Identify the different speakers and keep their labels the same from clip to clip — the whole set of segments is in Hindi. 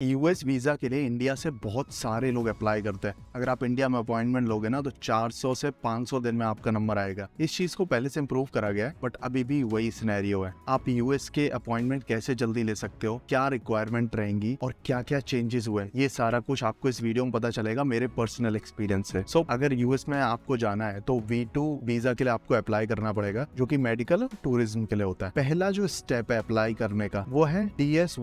Speaker 1: यूएस वीज़ा के लिए इंडिया से बहुत सारे लोग अप्लाई करते हैं। अगर आप इंडिया में अपॉइंटमेंट लोगे ना तो 400 से 500 दिन में आपका नंबर आएगा। इस चीज़ को पहले से इम्प्रूव करा गया है बट अभी भी वही सिनेरियो है। आप यूएस के अपॉइंटमेंट कैसे जल्दी ले सकते हो क्या रिक्वायरमेंट रहेंगी और क्या क्या चेंजेस हुए ये सारा कुछ आपको इस वीडियो में पता चलेगा मेरे पर्सनल एक्सपीरियंस से। सो so, अगर यूएस में आपको जाना है तो वी वीज़ा के लिए आपको अप्लाई करना पड़ेगा जो की मेडिकल टूरिज़्म के लिए होता है। पहला जो स्टेप है अप्लाई करने का वो है D S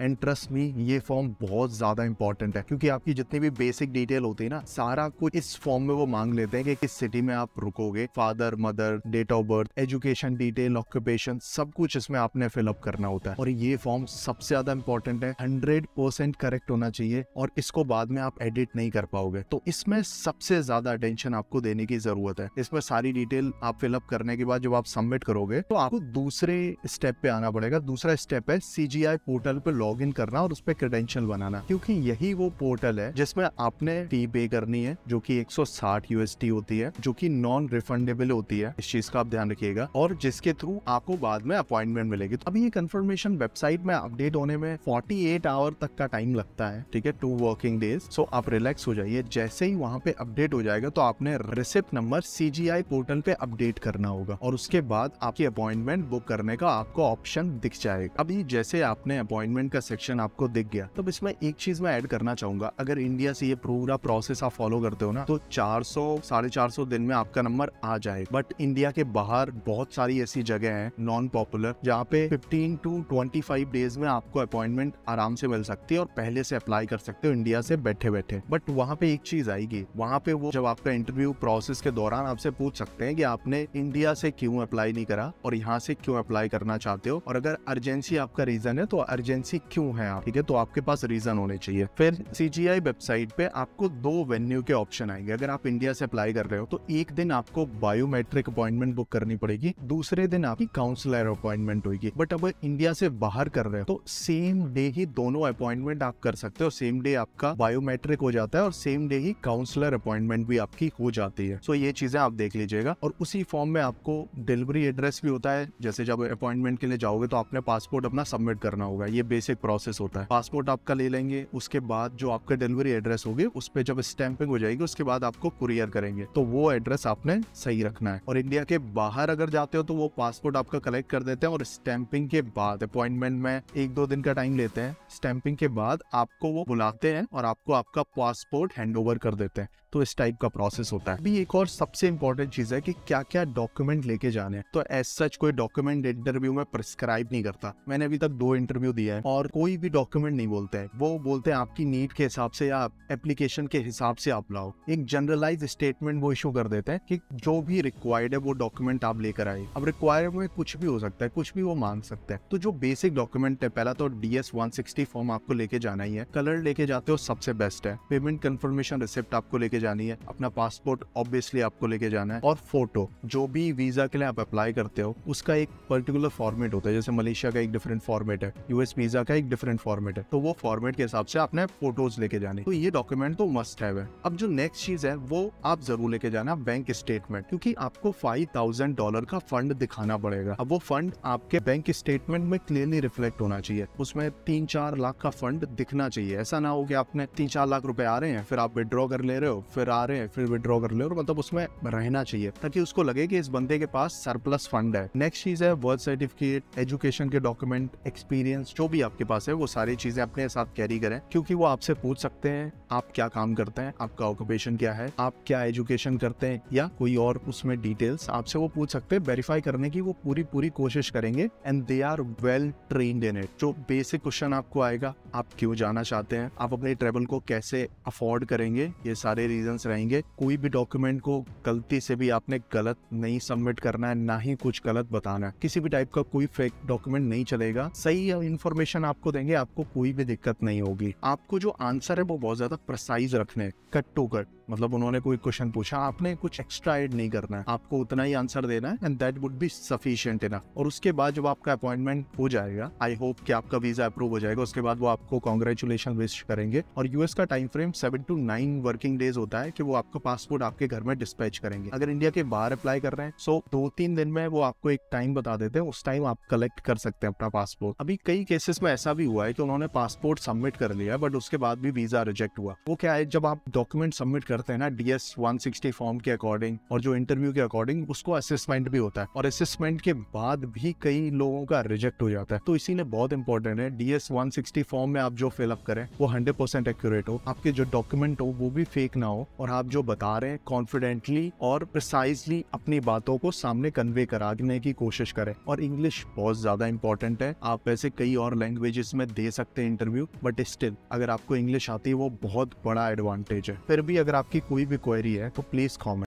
Speaker 1: and trust me ये फॉर्म बहुत ज़्यादा इंपॉर्टेंट है, क्योंकि आपकी जितनी भी बेसिक डिटेल होती है ना, सारा कुछ इस फॉर्म में वो मांग लेते हैं कि किस सिटी में आप रुकोगे। Father mother date of birth education detail occupation सब कुछ इसमें आपने फिलअप करना होता है। और ये फॉर्म सबसे ज़्यादा इंपॉर्टेंट है हंड्रेड परसेंट करेक्ट होना चाहिए और इसको बाद में आप एडिट नहीं कर पाओगे। तो इसमें सबसे ज़्यादा अटेंशन आपको देने की ज़रूरत है। इसमें सारी डिटेल आप फिलअप करने के बाद जब आप सबमिट करोगे तो आपको दूसरे स्टेप पे आना पड़ेगा। दूसरा स्टेप है सीजीआई पोर्टल पे लॉग इन करना और उस पर क्रेडेंशियल बनाना, क्योंकि यही वो पोर्टल है जिसमें आपने फ़ी पे करनी है, जो कि 160 यूएसटी होती है, जो कि नॉन रिफंडेबल होती है, इस चीज़ का आप ध्यान रखिएगा, और जिसके थ्रू आपको बाद में अपॉइंटमेंट मिलेगी। तो अभी ये कंफर्मेशन वेबसाइट में अपडेट होने में 48 आवर तक का टाइम लगता है, ठीक है टू वर्किंग डेज़ सो आप रिलैक्स हो जाइए। जैसे ही वहाँ पे अपडेट हो जाएगा तो आपने रिसिप्ट नंबर सीजीआई पोर्टल पे अपडेट करना होगा, और उसके बाद आपकी अपॉइंटमेंट बुक करने का आपको ऑप्शन दिख जाएगा। अभी जैसे आपने अपॉइंटमेंट का सेक्शन आपको दिख गया। तब इसमें एक चीज़ मैं ऐड करना चाहूँगा। अगर इंडिया से ये पूरा प्रोसेस आप फॉलो करते हो ना तो 400 साढ़े चार सौ दिन में आपका नंबर आ जाए। बट इंडिया के बाहर बहुत सारी ऐसी जगह है नॉन पॉपुलर जहाँ पे 15 टू 25 डेज़ में आपको अपॉइंटमेंट आराम से मिल सकती है और पहले से अप्लाई कर सकते हो इंडिया से बैठे बैठे बट वहाँ पे एक चीज़ आएगी। वहाँ पे वो जब आपका इंटरव्यू प्रोसेस के दौरान आपसे पूछ सकते हैं कि आपने इंडिया से क्यों अप्लाई नहीं करा और यहाँ से क्यों अप्लाई करना चाहते हो? और अगर अर्जेंसी आपका रीजन है तो अर्जेंसी क्यों है आप? ठीक है? तो आपके पास रीजन होने चाहिए। फिर सीजीआई वेबसाइट पे आपको दो वेन्यू के ऑप्शन आएँगे। अगर आप इंडिया से अप्लाई कर रहे हो तो एक दिन आपको बायोमेट्रिक अपॉइंटमेंट बुक करनी पड़ेगी। दूसरे दिन आपकी काउंसलर अपॉइंटमेंट होगी बट अब इंडिया से बाहर कर रहे हो तो सेम डे ही दोनों अपॉइंटमेंट आप कर सकते हो। सेम डे आपका बायोमेट्रिक हो जाता है और सेम डे ही काउंसलर अपॉइंटमेंट भी आपकी हो जाती है। सो ये चीज़ें आप देख लीजिएगा। और उसी फॉर्म में आपको डिलीवरी एड्रेस भी होता है। जैसे जब अपॉइंटमेंट के लिए जाओगे तो आपने पासपोर्ट अपना सबमिट करना होगा। ये बेसिक प्रोसेस होता है। पासपोर्ट आपका ले लेंगे, उसके बाद जो आपका डिलीवरी एड्रेस होगी, उस पर जब स्टैंपिंग हो जाएगी, उसके बाद आपको कुरियर करेंगे। तो वो एड्रेस आपने सही रखना है। और इंडिया के बाहर अगर जाते हो तो वो पासपोर्ट आपका कलेक्ट कर देते हैं और स्टैंपिंग के बाद अपॉइंटमेंट में एक दो दिन का टाइम लेते हैं। स्टैंपिंग के बाद आपको वो बुलाते हैं और आपको आपका पासपोर्ट हैंड कर देते हैं। तो इस टाइप का प्रोसेस होता है। अभी एक और सबसे इंपॉर्टेंट चीज़ है कि क्या क्या डॉक्यूमेंट लेके जाने हैं। तो एज सच कोई डॉक्यूमेंट इंटरव्यू में प्रिस्क्राइब नहीं करता। मैंने अभी तक दो इंटरव्यू दिया है और कोई भी डॉक्यूमेंट नहीं बोलते हैं। वो बोलते हैं, आपकी नीड के हिसाब से या एप्लीकेशन के हिसाब से आप लाओ। एक जनरलाइज स्टेटमेंट वो इशू कर देते हैं कि जो भी रिक्वायर्ड है, वो डॉक्यूमेंट आप लेकर आए। अब रिक्वायर्ड में कुछ भी हो सकता है, कुछ भी वो मांग सकते हैं। तो जो बेसिक डॉक्यूमेंट है, पहला तो D S one sixty form आपको लेके जाना ही है। कलर लेके जाते हो, सबसे बेस्ट है। पेमेंट कंफर्मेशन रिसिप्ट आपको लेके जानी है। अपना पासपोर्ट ऑब्वियसली आपको लेके जाना है। और फ़ोटो जो भी वीज़ा के लिए आप अप्लाई करते हो, उसका एक पर्टिकुलर फॉर्मेट होता है। जैसे मलेशिया का एक डिफरेंट फॉर्मेट है। यूएस वीज़ा का एक डिफरेंट फॉर्मेट है। तो वो फॉर्मेट के हिसाब से आपने फ़ोटोज़ लेके जाने। तो ये डॉक्यूमेंट तो मस्ट है। अब जो नेक्स्ट चीज़ है, वो आप ज़रूर लेके जाना बैंक स्टेटमेंट क्योंकि आपको फाइव डॉलर का फंड दिखाना पड़ेगा। अब वो फंड आपके बैंक स्टेटमेंट में क्लियरली रिफ्लेक्ट होना चाहिए। उसमें तीन चार लाख का फंड दिखना चाहिए। ऐसा ना हो कि आपने तीन चार लाख रुपए आ रहे हैं, फिर आप विड्रॉ कर ले रहे हो, फिर आ रहे हैं, फिर विड्रॉ कर ले रहे हो। मतलब उसमें रहना चाहिए, ताकि उसको लगे कि इस बंदे के पास सरप्लस फंड है। नेक्स्ट चीज़ है बर्थ सर्टिफिकेट एजुकेशन के डॉक्यूमेंट एक्सपीरियंस जो भी आपके पास है, वो सारी चीज़ें अपने साथ कैरी करें, क्योंकि वो आपसे पूछ सकते हैं, आप क्या काम करते हैं, आपका ऑक्यूपेशन क्या है, आप क्या एजुकेशन करते हैं, या कोई और उसमें डिटेल्स आपसे वो पूछ सकते हैं वेरीफाई करने की वो पूरी पूरी कोशिश करेंगे and they are well trained in it जो बेसिक क्वेश्चन आपको आएगा, आप क्यों जाना चाहते हैं, आप अपने ट्रेवल को कैसे अफोर्ड करेंगे, ये सारे रीजन रहेंगे। कोई भी डॉक्यूमेंट को गलती से भी आपने गलत नहीं सबमिट करना है, ना ही कुछ गलत बताना है। किसी भी टाइप का कोई फेक डॉक्यूमेंट नहीं चलेगा। सही इन्फॉर्मेशन आपको देंगे, आपको कोई भी दिक्कत नहीं होगी। आपको जो आंसर है वो बहुत ज़्यादा प्रसाइज रखने कट टू कट। मतलब उन्होंने कोई क्वेश्चन पूछा, आपने कुछ एक्स्ट्रा एड नहीं करना है। आपको उतना ही आंसर देना है and that would be sufficient enough और उसके बाद जब आपका अपॉइंटमेंट हो जाएगा आई होप कि आपका वीज़ा अप्रूव हो जाएगा, उसके बाद वो आपको कॉन्ग्रेचुलेशन विश करेंगे। और यूएस का time frame seven to nine working days होता है कि वो आपका पासपोर्ट आपके घर में डिस्पैच करेंगे। अगर इंडिया के बाहर अप्लाई कर रहे हैं सो दो तीन दिन में वो आपको एक टाइम बता देते हैं, उस टाइम आप कलेक्ट कर सकते हैं अपना पासपोर्ट अभी कई केसेस में ऐसा भी हुआ है कि उन्होंने पासपोर्ट सबमिट कर लिया बट उसके बाद भी वीज़ा रिजेक्ट हुआ। वो क्या है, जब आप डॉक्यूमेंट सबमिट करते हैं ना डीएस 160 फॉर्म के अकॉर्डिंग और जो इंटरव्यू के अकॉर्डिंग उसको असेसमेंट भी होता है। और असेसमेंट के बाद भी कई लोगों का रिजेक्ट हो जाता है। तो इसीलिए बहुत इंपॉर्टेंट है डीएस 160 फॉर्म में आप जो फिलअप करें, वो हंड्रेड परसेंट एक्यूरेट हो। आपके जो डॉक्यूमेंट हो, वो भी फेक ना हो और आप जो बता रहे हैं कॉन्फिडेंटली और प्रिसाइजली अपनी बातों को सामने कन्वे कराने की कोशिश करें। और इंग्लिश बहुत ज़्यादा इंपॉर्टेंट है। आप वैसे कई और लैंग्वेजेस में दे सकते हैं इंटरव्यू बट स्टिल अगर आपको इंग्लिश आती है, वो बहुत बड़ा एडवांटेज है। फिर भी अगर आपकी कोई भी क्वेरी है तो प्लीज़ कॉमेंट